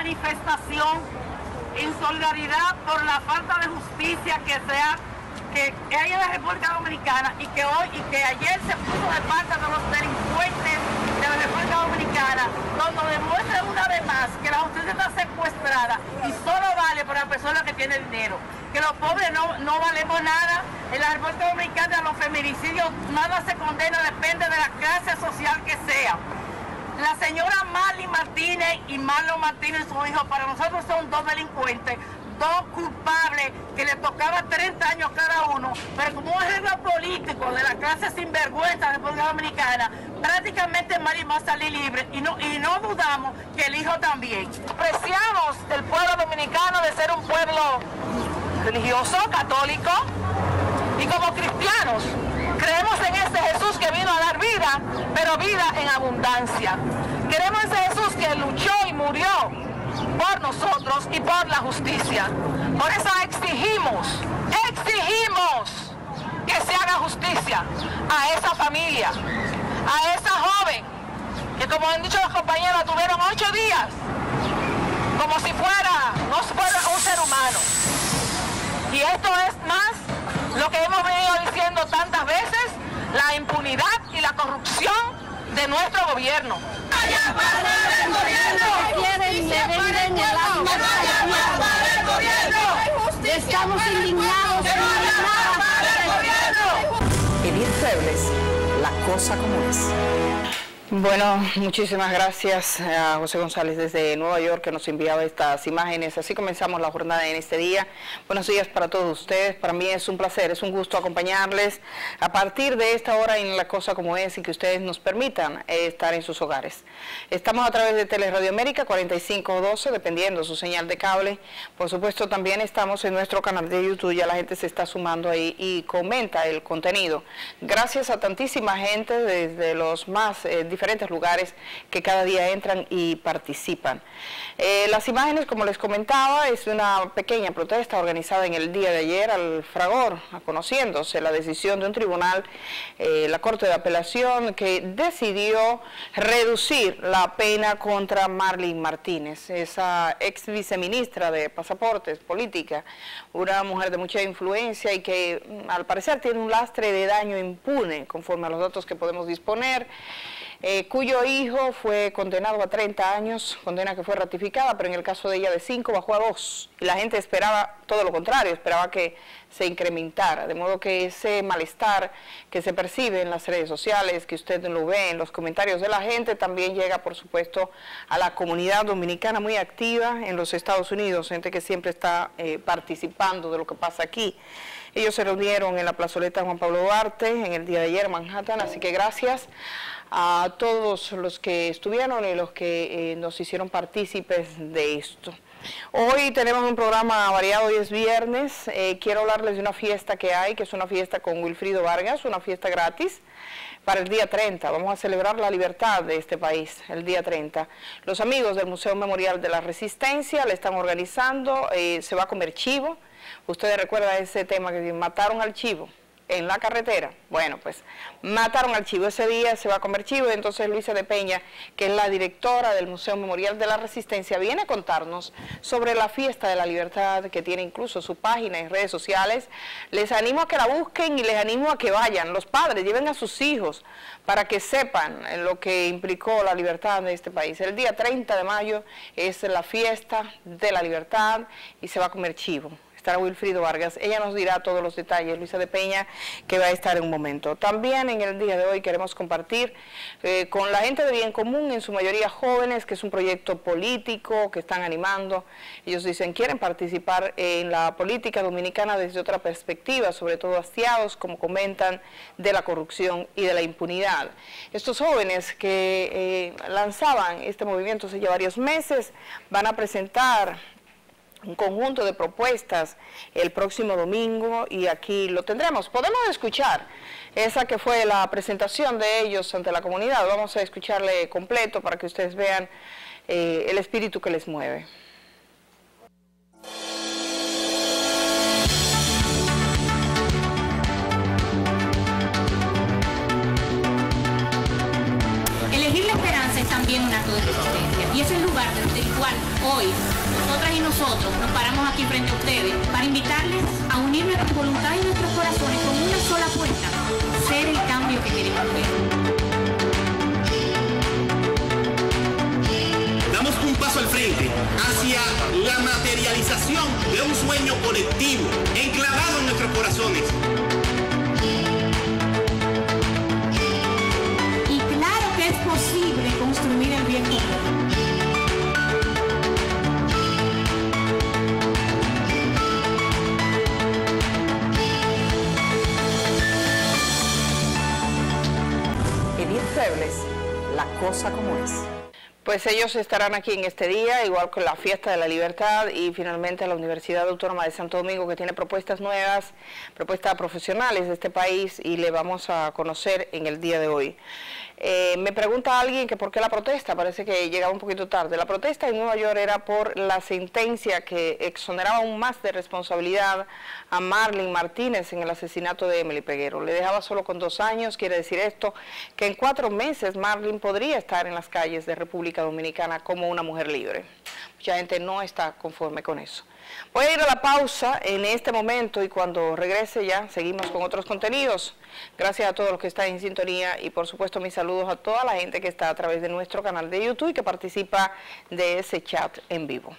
manifestación en solidaridad por la falta de justicia que sea que hay en la República Dominicana y que hoy y que ayer se puso de parte de los delincuentes de la República Dominicana, donde demuestra una vez más que la justicia está secuestrada y solo vale para la persona que tiene dinero, que los pobres no, no valemos nada. En la República Dominicana los feminicidios nada se condena, depende de la clase social que sea. La señora Marley Martínez y Marlon Martínez, su hijo, para nosotros son dos delincuentes, dos culpables que le tocaba 30 años cada uno, pero como un ejemplo político de la clase sinvergüenza de la República Dominicana, prácticamente Marley va a salir libre y no, y no dudamos que el hijo también. Apreciamos el pueblo dominicano de ser un pueblo religioso, católico, y como cristianos creemos en ese Jesús que vino a dar vida, pero vida en abundancia. Queremos ese Jesús que luchó y murió por nosotros y por la justicia. Por eso exigimos, exigimos que se haga justicia a esa familia, a esa joven, que como han dicho los compañeros, tuvieron ocho días, como si fuera, no fuera un ser humano. Y esto es más lo que hemos venido diciendo tantas veces, la impunidad y la corrupción de nuestro gobierno. Estamos indignados. Edith Febles, la cosa como es. Bueno, muchísimas gracias a José González desde Nueva York que nos enviaba estas imágenes. Así comenzamos la jornada en este día. Buenos días para todos ustedes. Para mí es un placer, es un gusto acompañarles a partir de esta hora en la cosa como es y que ustedes nos permitan estar en sus hogares. Estamos a través de Teleradio América 4512, dependiendo su señal de cable. Por supuesto, también estamos en nuestro canal de YouTube. Ya la gente se está sumando ahí y comenta el contenido. Gracias a tantísima gente desde los más eh, lugares que cada día entran y participan. Eh, las imágenes, como les comentaba, es una pequeña protesta organizada en el día de ayer al Fragor, conociéndose la decisión de un tribunal, eh, la Corte de Apelación, que decidió reducir la pena contra Marlene Martínez, esa ex viceministra de Pasaportes, Política, una mujer de mucha influencia y que mm, al parecer tiene un lastre de daño impune, conforme a los datos que podemos disponer. Eh, cuyo hijo fue condenado a 30 años, condena que fue ratificada, pero en el caso de ella de 5 bajó a 2. Y la gente esperaba todo lo contrario, esperaba que se incrementara, de modo que ese malestar que se percibe en las redes sociales, que usted lo ve en los comentarios de la gente, también llega, por supuesto, a la comunidad dominicana muy activa en los Estados Unidos, gente que siempre está eh, participando de lo que pasa aquí. Ellos se reunieron en la plazoleta Juan Pablo Duarte en el día de ayer en Manhattan, así que gracias a todos los que estuvieron y los que eh, nos hicieron partícipes de esto. Hoy tenemos un programa variado, hoy es viernes, eh, quiero hablarles de una fiesta que hay, que es una fiesta con Wilfrido Vargas, una fiesta gratis para el día 30. Vamos a celebrar la libertad de este país, el día 30. Los amigos del Museo Memorial de la Resistencia le están organizando, eh, se va a comer chivo. Ustedes recuerdan ese tema que mataron al chivo en la carretera. Bueno, pues mataron al chivo. Ese día se va a comer chivo. Entonces Luisa de Peña, que es la directora del Museo Memorial de la Resistencia, viene a contarnos sobre la fiesta de la libertad, que tiene incluso su página en redes sociales. Les animo a que la busquen y les animo a que vayan. Los padres lleven a sus hijos para que sepan lo que implicó la libertad de este país. El día 30 de mayo es la fiesta de la libertad y se va a comer chivo estará Wilfrido Vargas. Ella nos dirá todos los detalles, Luisa de Peña, que va a estar en un momento. También en el día de hoy queremos compartir eh, con la gente de Bien Común, en su mayoría jóvenes, que es un proyecto político que están animando. Ellos dicen, quieren participar en la política dominicana desde otra perspectiva, sobre todo hastiados, como comentan, de la corrupción y de la impunidad. Estos jóvenes que eh, lanzaban este movimiento hace ya varios meses van a presentar un conjunto de propuestas el próximo domingo y aquí lo tendremos. Podemos escuchar esa que fue la presentación de ellos ante la comunidad. Vamos a escucharle completo para que ustedes vean eh, el espíritu que les mueve. Elegir la esperanza es también un acto de resistencia Y es el lugar desde el cual hoy nosotras y nosotros nos paramos aquí frente a ustedes para invitarles a unir nuestra voluntad y nuestros corazones con una sola apuesta, ser el cambio que queremos ver. Damos un paso al frente hacia la materialización de un sueño colectivo la cosa como es. Pues ellos estarán aquí en este día, igual con la Fiesta de la Libertad y finalmente la Universidad Autónoma de Santo Domingo que tiene propuestas nuevas, propuestas profesionales de este país y le vamos a conocer en el día de hoy. Eh, me pregunta alguien que por qué la protesta, parece que llegaba un poquito tarde. La protesta en Nueva York era por la sentencia que exoneraba aún más de responsabilidad a Marlene Martínez en el asesinato de Emily Peguero. Le dejaba solo con dos años, quiere decir esto, que en cuatro meses Marlene podría estar en las calles de Dominicana como una mujer libre. Mucha gente no está conforme con eso. Voy a ir a la pausa en este momento y cuando regrese ya seguimos con otros contenidos. Gracias a todos los que están en sintonía y por supuesto mis saludos a toda la gente que está a través de nuestro canal de YouTube y que participa de ese chat en vivo.